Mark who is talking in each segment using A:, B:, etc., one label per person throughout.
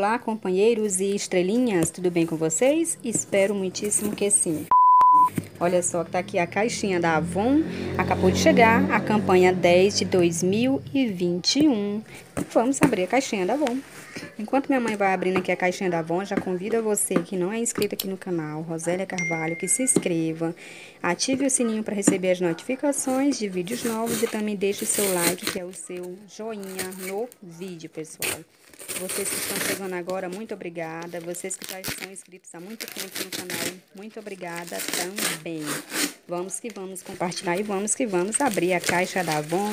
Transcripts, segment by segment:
A: Olá, companheiros e estrelinhas, tudo bem com vocês? Espero muitíssimo que sim. Olha só, tá aqui a caixinha da Avon, acabou de chegar a campanha 10 de 2021. Vamos abrir a caixinha da Avon. Enquanto minha mãe vai abrindo aqui a caixinha da Avon, já convido você que não é inscrito aqui no canal, Rosélia Carvalho, que se inscreva, ative o sininho para receber as notificações de vídeos novos e também deixe o seu like, que é o seu joinha no vídeo, pessoal. Vocês que estão chegando agora, muito obrigada. Vocês que já estão inscritos há muito tempo no canal, muito obrigada também. Vamos que vamos compartilhar e vamos que vamos abrir a caixa da Avon.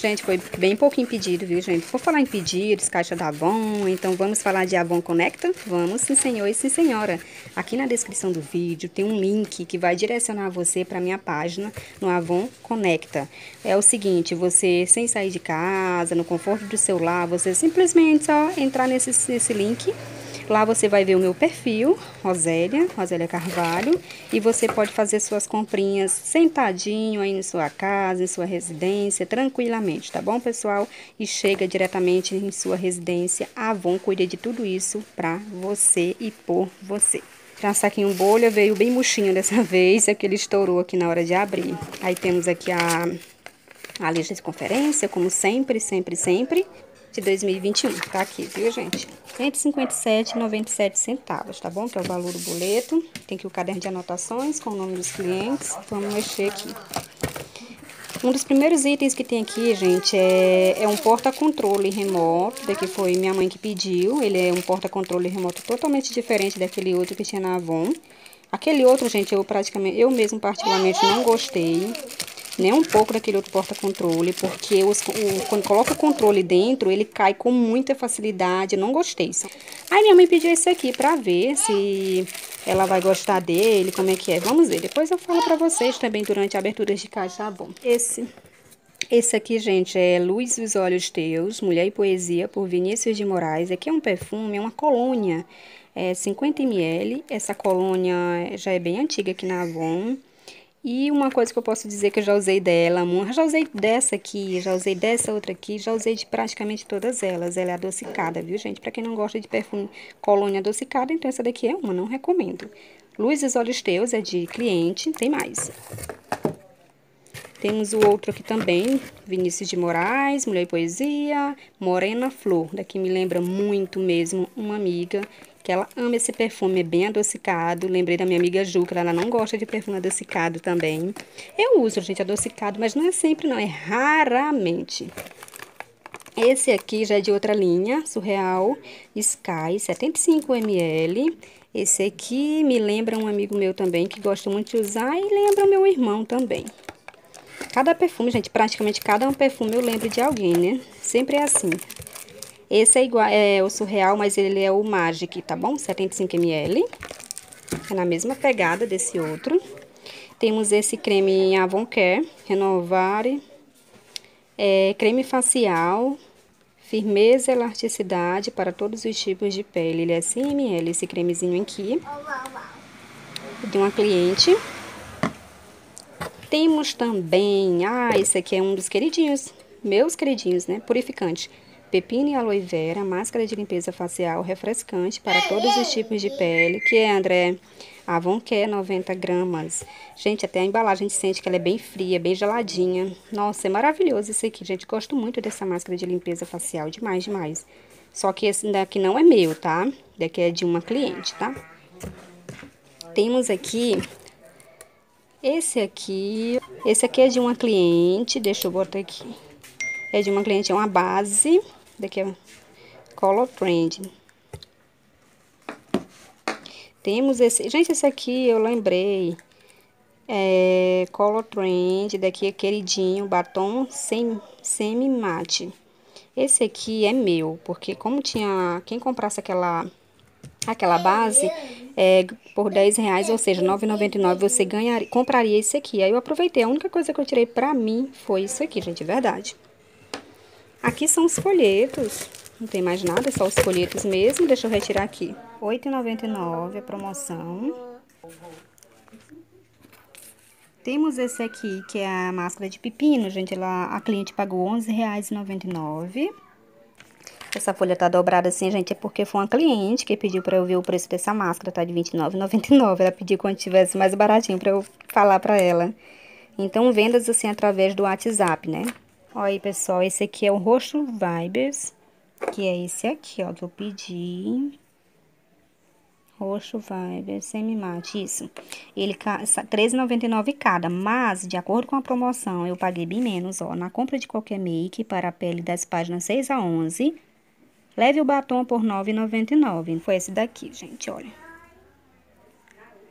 A: Gente, foi bem pouquinho pedido, viu, gente? Vou falar em pedidos, caixa da Avon, então vamos falar de Avon Conecta? Vamos, sim, senhor e sim, senhora. Aqui na descrição do vídeo tem um link que vai direcionar você para minha página no Avon Conecta. É o seguinte, você, sem sair de casa, no conforto do celular, você simplesmente só entrar nesse, nesse link Lá você vai ver o meu perfil, Rosélia, Rosélia Carvalho, e você pode fazer suas comprinhas sentadinho aí na sua casa, em sua residência, tranquilamente, tá bom, pessoal? E chega diretamente em sua residência, a Avon cuida de tudo isso pra você e por você. Já saquinho bolha, veio bem murchinho dessa vez, é que ele estourou aqui na hora de abrir. Aí temos aqui a, a lista de conferência, como sempre, sempre, sempre de 2021. Tá aqui, viu, gente? R$ 157,97 centavos, tá bom? Que é o valor do boleto. Tem aqui o caderno de anotações com o nome dos clientes. Vamos mexer aqui. Um dos primeiros itens que tem aqui, gente, é, é um porta-controle remoto, daqui foi minha mãe que pediu. Ele é um porta-controle remoto totalmente diferente daquele outro que tinha na Avon. Aquele outro, gente, eu praticamente, eu mesmo particularmente não gostei nem um pouco daquele outro porta-controle, porque os, o, quando coloca o controle dentro, ele cai com muita facilidade, não gostei. Aí minha mãe pediu esse aqui pra ver se ela vai gostar dele, como é que é. Vamos ver, depois eu falo pra vocês também durante a abertura de caixa, tá bom. Esse... Esse aqui, gente, é Luz dos Olhos Teus, Mulher e Poesia, por Vinícius de Moraes. Aqui é um perfume, é uma colônia, é 50 ml. Essa colônia já é bem antiga aqui na Avon. E uma coisa que eu posso dizer que eu já usei dela, já usei dessa aqui, já usei dessa outra aqui, já usei de praticamente todas elas. Ela é adocicada, viu, gente? Pra quem não gosta de perfume colônia adocicada, então essa daqui é uma, não recomendo. Luz dos Olhos Teus é de cliente, tem mais. Temos o outro aqui também, Vinícius de Moraes, Mulher e Poesia, Morena Flor. Daqui me lembra muito mesmo uma amiga que ela ama esse perfume, é bem adocicado. Lembrei da minha amiga Ju, que ela não gosta de perfume adocicado também. Eu uso, gente, adocicado, mas não é sempre não, é raramente. Esse aqui já é de outra linha, Surreal Sky, 75 ml. Esse aqui me lembra um amigo meu também, que gosta muito de usar, e lembra meu irmão também. Cada perfume, gente, praticamente cada um perfume eu lembro de alguém, né? Sempre é assim. Esse é igual, é o surreal, mas ele é o Magic, tá bom? 75ml. É na mesma pegada desse outro. Temos esse creme Avon Care, Renovar, é, creme facial, firmeza e elasticidade para todos os tipos de pele. Ele é 100ml, esse cremezinho aqui. De uma cliente. Temos também, ah, esse aqui é um dos queridinhos, meus queridinhos, né? Purificante pepino e aloe vera, máscara de limpeza facial refrescante para todos os tipos de pele, que é, André? Avon Care, 90 gramas. Gente, até a embalagem a gente sente que ela é bem fria, bem geladinha. Nossa, é maravilhoso esse aqui, gente. Gosto muito dessa máscara de limpeza facial, demais, demais. Só que esse daqui não é meu, tá? Daqui é de uma cliente, tá? Temos aqui... Esse aqui... Esse aqui é de uma cliente, deixa eu botar aqui. É de uma cliente, é uma base Daqui é Color Trend. Temos esse... Gente, esse aqui eu lembrei. É Color Trend. Daqui é queridinho. Batom sem, semi-mate. Esse aqui é meu. Porque como tinha... Quem comprasse aquela... Aquela base é, por 10 reais, ou seja, 9,99, você ganharia, compraria esse aqui. Aí eu aproveitei. A única coisa que eu tirei pra mim foi isso aqui, gente, verdade. Aqui são os folhetos. Não tem mais nada, é só os folhetos mesmo. Deixa eu retirar aqui. R$ 8,99 a promoção. Temos esse aqui, que é a máscara de pepino, gente. Ela, a cliente pagou R$ 11,99. Essa folha tá dobrada assim, gente, é porque foi uma cliente que pediu pra eu ver o preço dessa máscara, tá? De R$29,99. Ela pediu quando tivesse mais baratinho pra eu falar pra ela. Então, vendas assim através do WhatsApp, né? Olha aí, pessoal, esse aqui é o roxo Vibes, que é esse aqui, ó, que eu pedi. Roxo Vibes, semi-mate, isso. Ele, R$13,99 cada, mas, de acordo com a promoção, eu paguei bem menos, ó. Na compra de qualquer make para a pele das páginas 6 a 11, leve o batom por R$9,99. Foi esse daqui, gente, olha.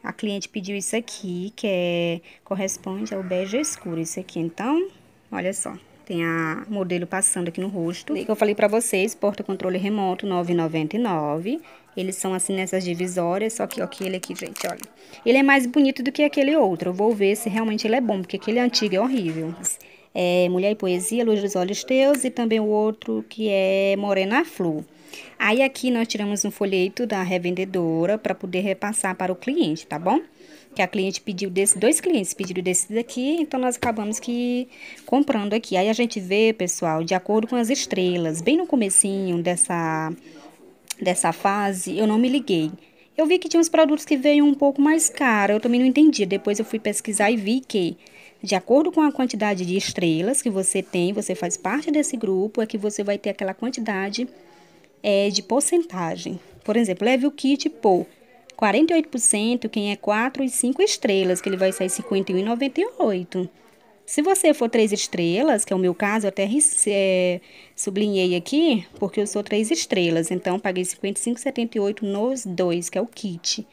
A: A cliente pediu isso aqui, que é, corresponde ao bege escuro, isso aqui. Então, olha só. Tem a modelo passando aqui no rosto. Que eu falei pra vocês, porta-controle remoto, R$ 9,99. Eles são assim nessas divisórias, só que ó, aquele aqui, gente, olha. Ele é mais bonito do que aquele outro. Eu vou ver se realmente ele é bom, porque aquele antigo é horrível. É Mulher e Poesia, Luz dos Olhos Teus e também o outro que é Morena Flor. Aí aqui nós tiramos um folheto da revendedora para poder repassar para o cliente, tá bom? Que a cliente pediu desse, dois clientes pediram desse daqui, então nós acabamos que comprando aqui. Aí a gente vê, pessoal, de acordo com as estrelas, bem no comecinho dessa, dessa fase, eu não me liguei. Eu vi que tinha uns produtos que veio um pouco mais caro, eu também não entendi. Depois eu fui pesquisar e vi que de acordo com a quantidade de estrelas que você tem, você faz parte desse grupo, é que você vai ter aquela quantidade é, de porcentagem. Por exemplo, leve o kit por 48% quem é 4 e 5 estrelas, que ele vai sair 51,98. Se você for 3 estrelas, que é o meu caso, eu até é, sublinhei aqui, porque eu sou 3 estrelas, então paguei 55,78 nos dois, que é o kit.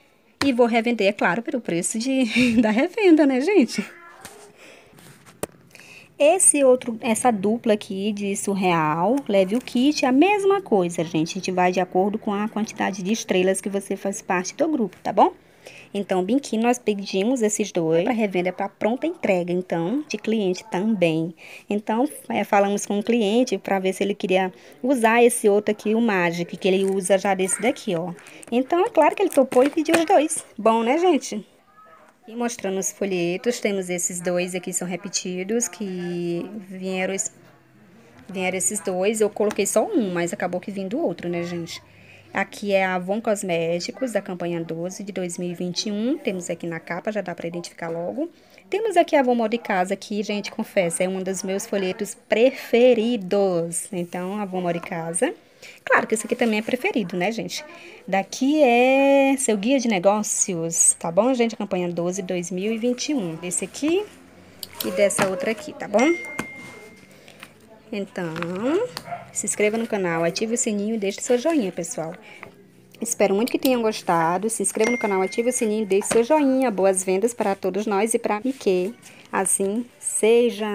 A: E vou revender, é claro, pelo preço de, da revenda, né, gente? Esse outro, essa dupla aqui de surreal, leve o kit, é a mesma coisa, gente. A gente vai de acordo com a quantidade de estrelas que você faz parte do grupo, tá bom? Então, biquíni, nós pedimos esses dois para revenda para pronta entrega, então, de cliente também. Então, é, falamos com o cliente para ver se ele queria usar esse outro aqui, o Magic, que ele usa já desse daqui, ó. Então, é claro que ele topou e pediu os dois. Bom, né, gente? E mostrando os folhetos, temos esses dois aqui, são repetidos, que vieram, vieram esses dois. Eu coloquei só um, mas acabou que vindo outro, né, gente? Aqui é a Avon Cosméticos, da campanha 12 de 2021. Temos aqui na capa, já dá para identificar logo. Temos aqui a Avon Moda de Casa, que, gente, confesso, é um dos meus folhetos preferidos. Então, Avon Moda de Casa. Claro que esse aqui também é preferido, né, gente? Daqui é seu guia de negócios, tá bom, gente? Campanha 12 2021. Esse aqui e dessa outra aqui, tá bom? Então, se inscreva no canal, ative o sininho e deixe seu joinha, pessoal. Espero muito que tenham gostado. Se inscreva no canal, ative o sininho deixe seu joinha. Boas vendas para todos nós e para mim que assim seja.